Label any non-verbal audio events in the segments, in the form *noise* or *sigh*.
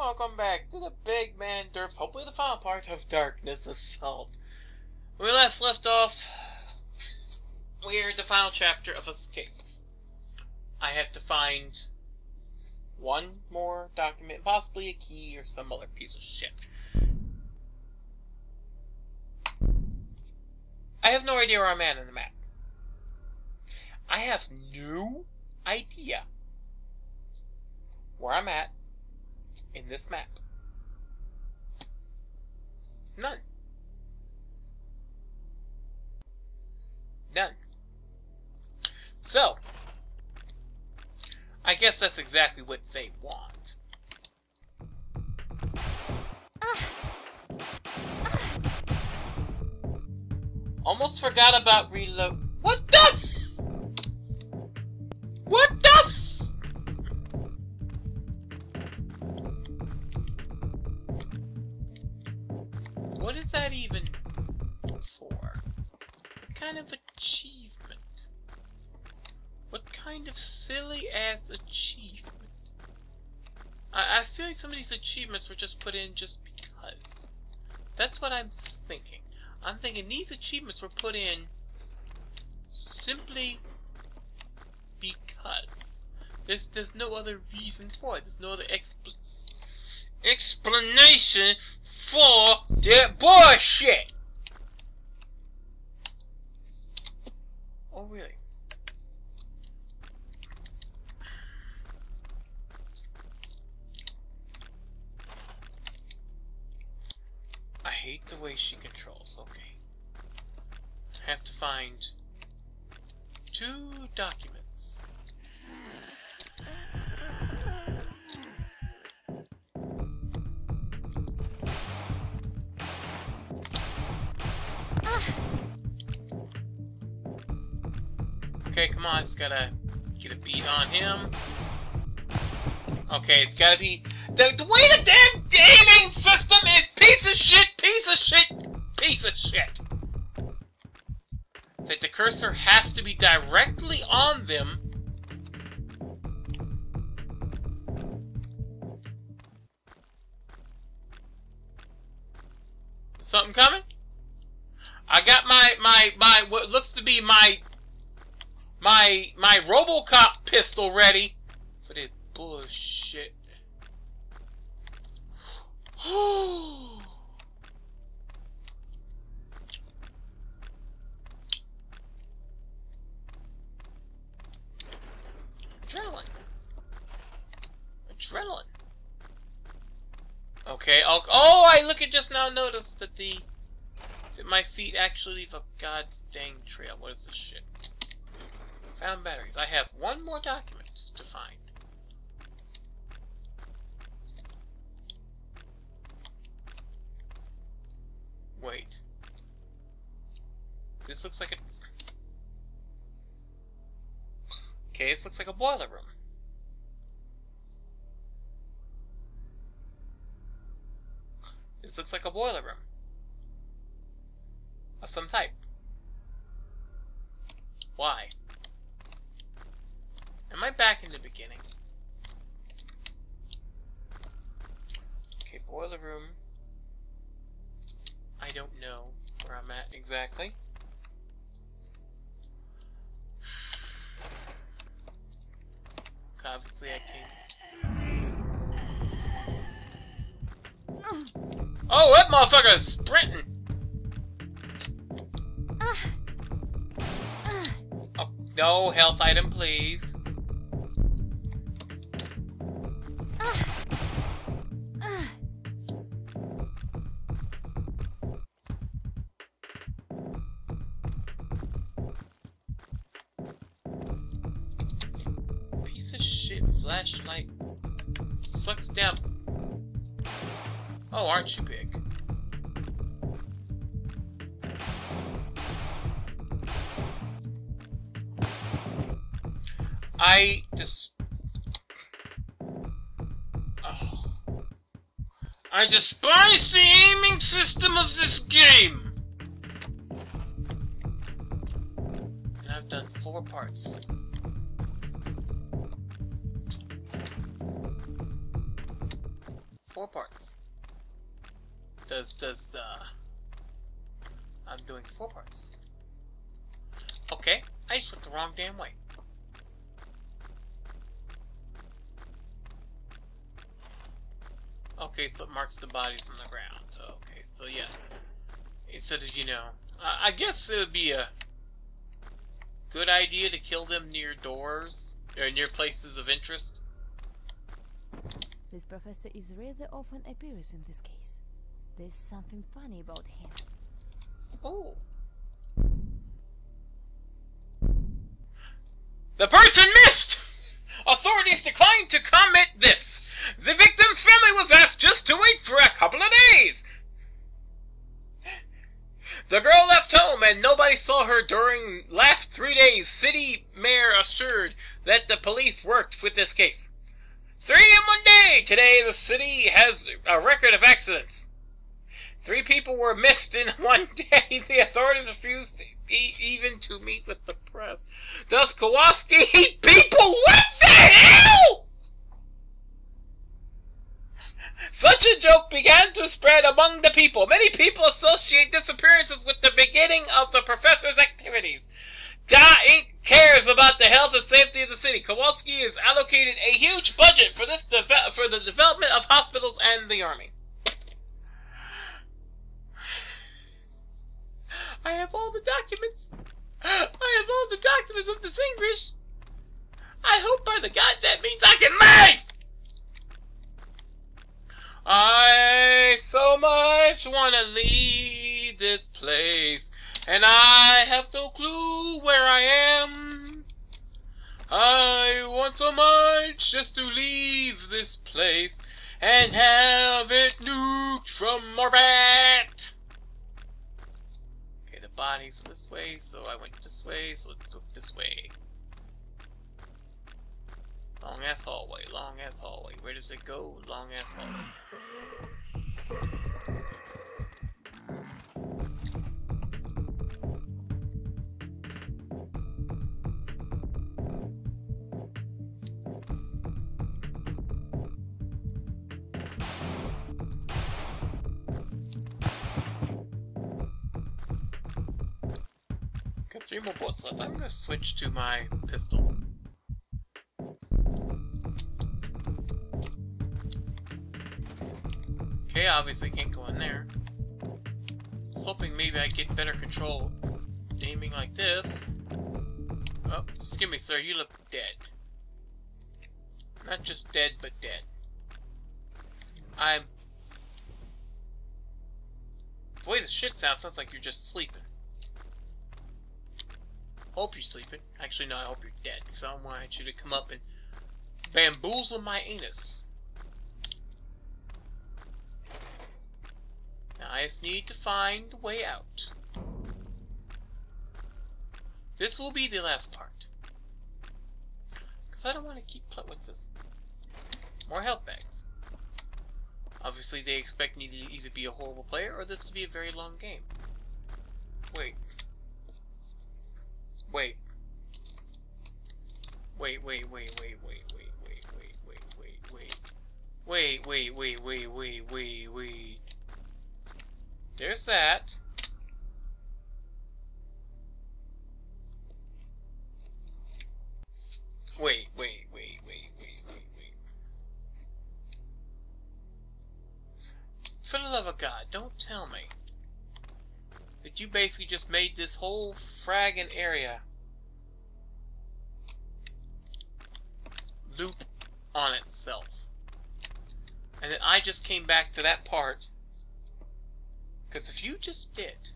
welcome back to the BygMan Derps, hopefully the final part of Darkness Assault. When we last left off, we're the final chapter of Escape. I have to find one more document, possibly a key or some other piece of shit. I have no idea where I'm at in the map. I have no idea where I'm at in this map. None. None. So, I guess that's exactly what they want. Almost forgot about reload. What the? Achievement? What kind of silly ass achievement? I, I feel like some of these achievements were just put in just because. That's what I'm thinking. I'm thinking these achievements were put in simply because. There's there's no other reason for it. There's no other expl explanation for that bullshit. Oh really? I hate the way she controls. Okay. I have to find two documents. Okay, come on, it's gotta get a beat on him. Okay, it's gotta be the, the way the damn aiming system is piece of shit, piece of shit, piece of shit. That the cursor has to be directly on them. Something coming? I got my my my what looks to be my my my RoboCop pistol ready for this bullshit. *sighs* Adrenaline. Adrenaline. Okay, I'll, oh, I look at just now noticed that the that my feet actually leave a god's dang trail. What is this shit? Found batteries. I have one more document to find. Wait. This looks like a... Okay, this looks like a boiler room. This looks like a boiler room. Of some type. Why? Am I back in the beginning? Okay, boiler room. I don't know where I'm at exactly. Obviously I came... Oh, that motherfucker's sprinting! Oh, no health item, please. I despise the aiming system of this game! And I've done four parts. four parts. Does, does, uh... I'm doing four parts. Okay, I just went the wrong damn way. Okay, so it marks the bodies on the ground. Okay, so yes. Instead of, you know... I guess it would be a good idea to kill them near doors, or near places of interest. This professor is rather often appears in this case. There's something funny about him. Oh. The person missed! Authorities declined to comment this. The victim's family was asked just to wait for a couple of days. The girl left home and nobody saw her during last three days. City mayor assured that the police worked with this case. Three in one day! Today the city has a record of accidents. Three people were missed in *laughs* one day. The authorities refused to e even to meet with the press. Does Kowalski eat *laughs* people? What the hell? Such a joke began to spread among the people. Many people associate disappearances with the beginning of the professor's activities. Da Inc. cares about the health and safety of the city. Kowalski has allocated a huge budget for this for the development of hospitals and the army. I have all the documents. I have all the documents of the English. I hope by the God that means I can leave! I so much want to leave this place, and I have no clue where I am. I want so much just to leave this place and have it nuked from orbit. Okay, the body's this way, so I went this way, so let's go this way. Long ass hallway, long ass hallway. Where does it go? Long ass hallway. Three more bullets left. I'm gonna switch to my pistol. Okay, obviously can't go in there. I was hoping maybe I'd get better control aiming like this. Oh, excuse me, sir, you look dead. Not just dead, but dead. I'm... The way the shit sounds, sounds like you're just sleeping. Hope you're sleeping. Actually, no, I hope you're dead, because I don't want you to come up and bamboozle my anus. I just need to find the way out. This will be the last part. Because I don't want to keep... What's this? More health bags. Obviously, they expect me to either be a horrible player or this to be a very long game. Wait. Wait. Wait, wait, wait, wait, wait, wait, wait, wait, wait, wait, wait. Wait, wait, wait, wait, wait, wait, wait. There's that. Wait, wait, wait, wait, wait, wait, wait. For the love of God, don't tell me that you basically just made this whole fragging area loop on itself. And then I just came back to that part because if you just did...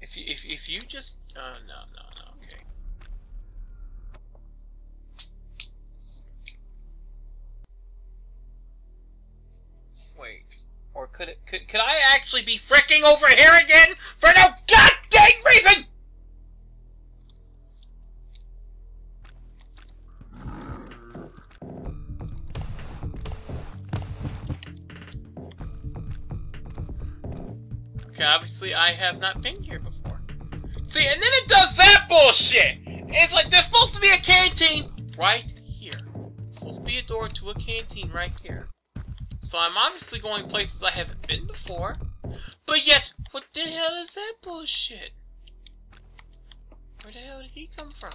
If you, if, if you just... No, no, no, okay. Wait. Or could it... Could, could I actually be fricking over here again? For no goddamn reason! Obviously I have not been here before. See, and then it does that bullshit! It's like, there's supposed to be a canteen right here. So be a door to a canteen right here. So I'm obviously going places I haven't been before. But yet, what the hell is that bullshit? Where the hell did he come from?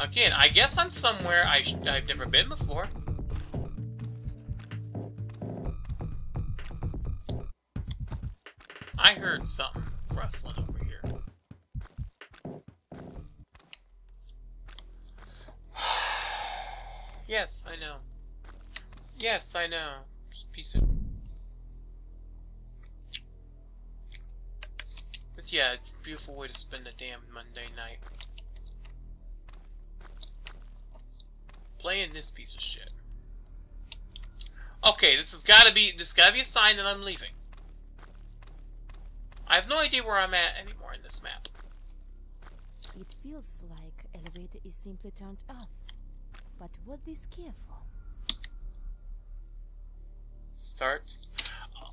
Again, I guess I'm somewhere I I've never been before. I heard something rustling over here. *sighs* yes, I know. Yes, I know. Piece of... But yeah, beautiful way to spend a damn Monday night. Playing this piece of shit. Okay, this has gotta be this gotta be a sign that I'm leaving. I have no idea where I'm at anymore in this map. It feels like elevator is simply turned off. But what this key for? Start. oh,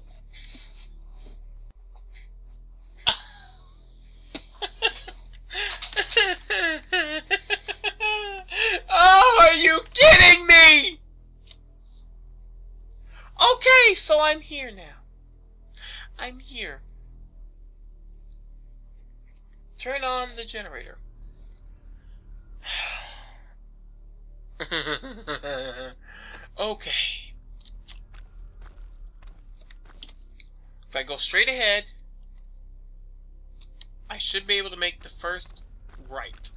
*laughs* Oh, are you kidding me? Okay, so I'm here now. I'm here. Turn on the generator. *sighs* okay. If I go straight ahead, I should be able to make the first right.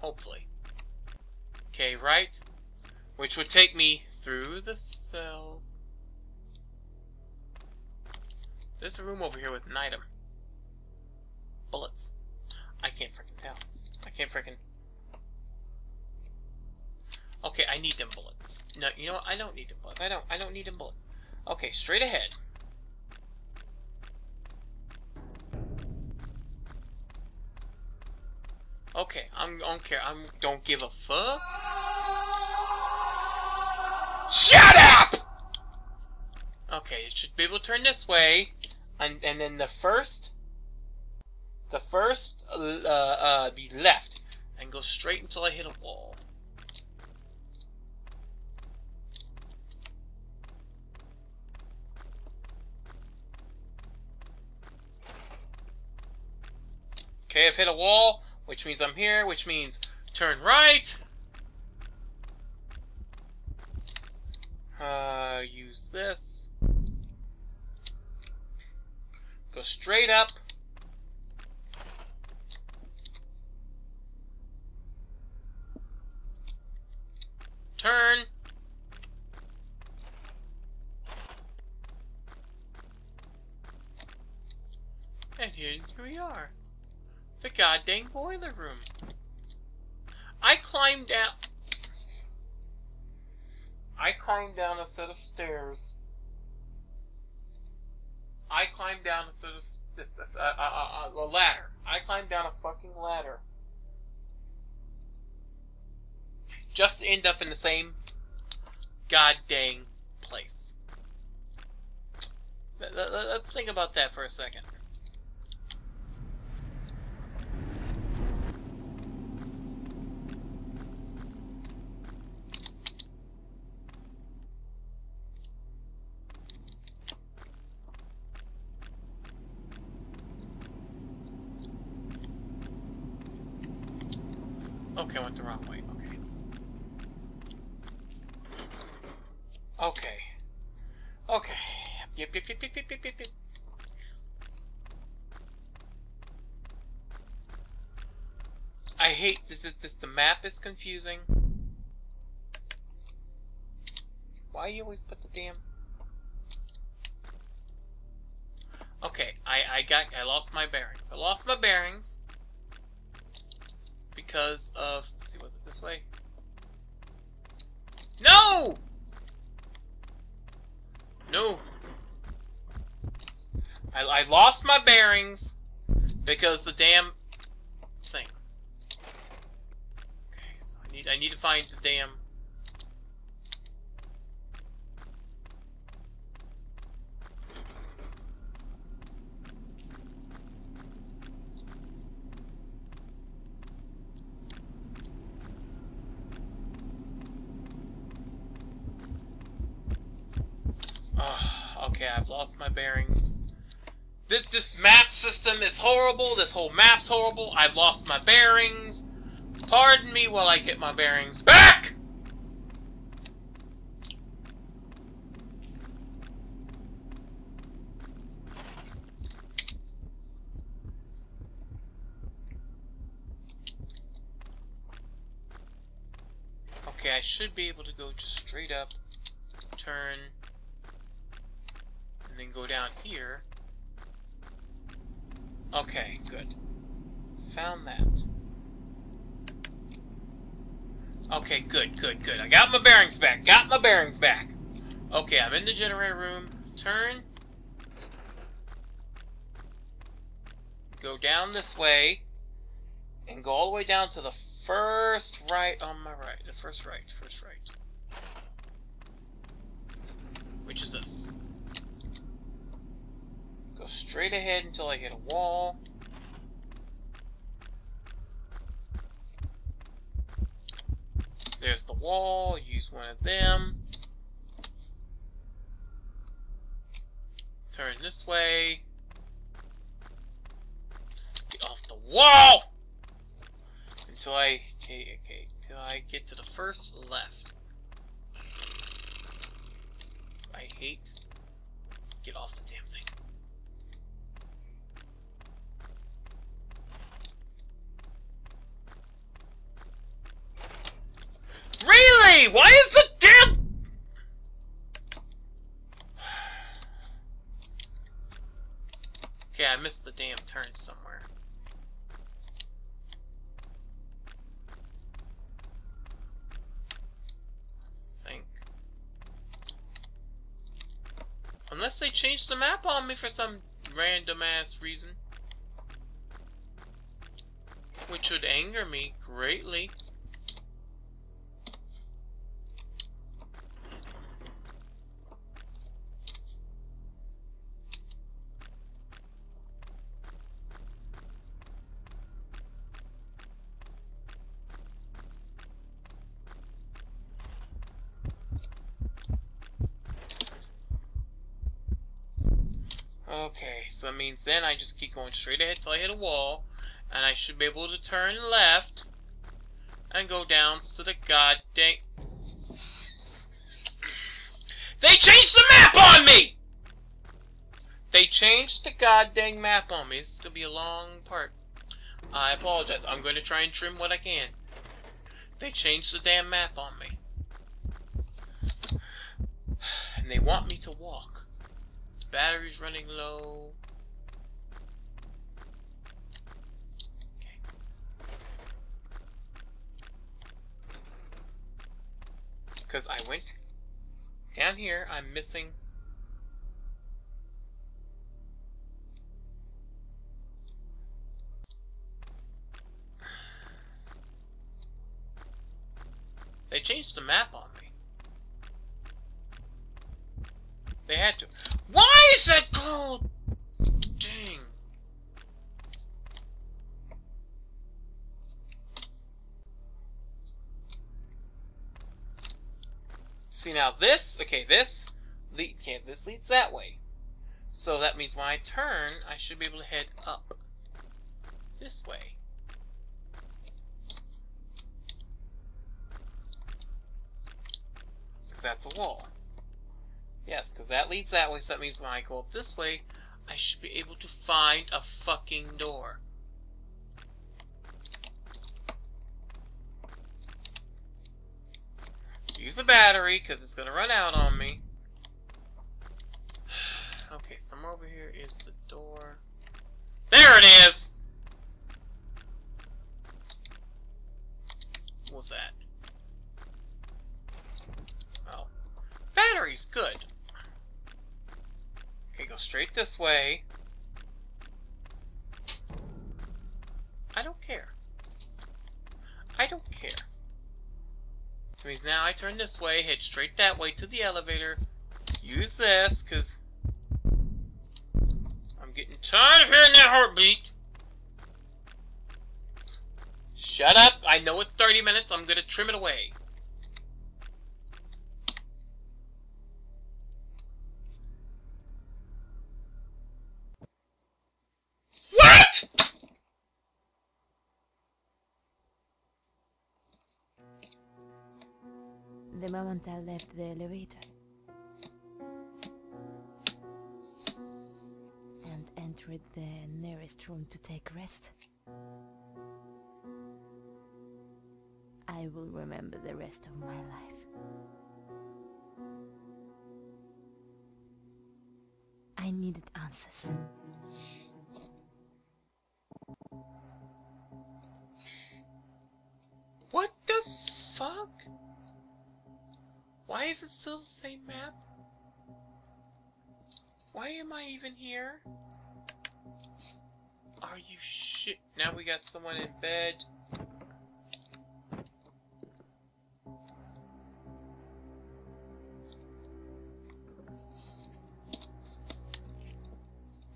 Hopefully. Okay, right. Which would take me through the cells. There's a room over here with an item. Bullets. I can't freaking tell. I can't freaking... Okay, I need them bullets. No, you know what? I don't need them bullets. I don't. I don't need them bullets. Okay, straight ahead. Okay, I'm don't care. I'm don't give a fuck. Shut up! Okay, it should be able to turn this way, and and then the first, the first uh, uh be left, and go straight until I hit a wall. Okay, I've hit a wall which means I'm here, which means turn right. Uh, use this. Go straight up. Turn. The goddamn boiler room. I climbed down... I climbed down a set of stairs. I climbed down a set of... This, uh, uh, uh, a ladder. I climbed down a fucking ladder. Just to end up in the same goddamn place. Let's think about that for a second. Okay, I went the wrong way. Okay. Okay. Okay. Yep, yep, yep, yep, yep, yep, yep. I hate this, this, this. The map is confusing. Why you always put the damn... Okay, I, I got, I lost my bearings. I lost my bearings because of... see, was it this way? No! No. I, I lost my bearings because the damn thing. Okay, so I need I need to find the damn Oh, okay, I've lost my bearings. This this map system is horrible. This whole map's horrible. I've lost my bearings. Pardon me while I get my bearings back. Okay, I should be able to go just straight up, turn, and then go down here. Okay, good. Found that. Okay, good, good, good. I got my bearings back. Got my bearings back. Okay, I'm in the generator room. Turn. Go down this way. And go all the way down to the first right on my right. The first right. First right. Which is this. Go straight ahead until I hit a wall. There's the wall. Use one of them. Turn this way. Get off the wall! Until I... Okay, okay. Until I get to the first left. I hate... Get off the damn thing. Why is the damn... Okay, I missed the damn turn somewhere. think. Unless they changed the map on me for some random ass reason. Which would anger me greatly. So that means then I just keep going straight ahead till I hit a wall, and I should be able to turn left and go down to the goddamn. They changed the map on me! They changed the goddamn map on me. This is gonna be a long part. I apologize. I'm going to try and trim what I can. They changed the damn map on me. And they want me to walk. The battery's running low. Because I went down here, I'm missing They changed the map on me. They had to. Why is it called? Dang. See now this, okay, this, lead, okay, this leads that way. So that means when I turn, I should be able to head up this way. Because that's a wall. Yes, because that leads that way, so that means when I go up this way, I should be able to find a fucking door. Use the battery, because it's going to run out on me. *sighs* Okay, somewhere over here is the door. There it is! What's that? Oh. Battery's good. Okay, go straight this way. I don't care. I don't care. So means now I turn this way, head straight that way to the elevator, use this, because I'm getting tired of hearing that heartbeat. Shut up! I know it's 30 minutes, I'm gonna trim it away. The moment I left the elevator and entered the nearest room to take rest, I will remember the rest of my life. I needed answers. Why is it still the same map? Why am I even here? Are you shit? Now we got someone in bed.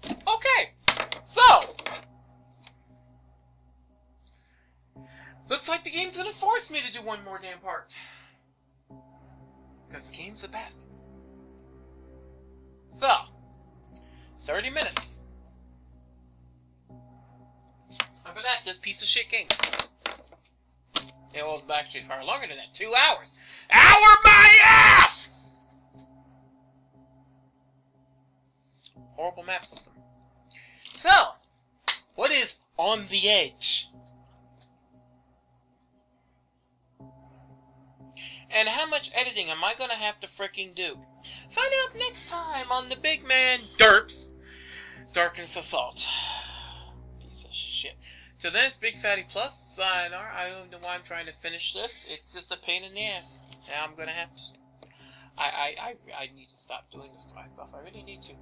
Okay, so looks like the game's gonna force me to do one more damn part. The game's the best. So, 30 minutes. About that, this piece of shit game? It was actually far longer than that. Two hours. Hour my ass! Horrible map system. So, what is On the Edge? And how much editing am I gonna have to fricking do? Find out next time on the BygMan Derps Darkness Assault. *sighs* Piece of shit. To this, BygPhattyPlus, sayonara. I don't know why I'm trying to finish this. It's just a pain in the ass. Now I'm gonna have to. I, I, I, I need to stop doing this to myself. I really need to.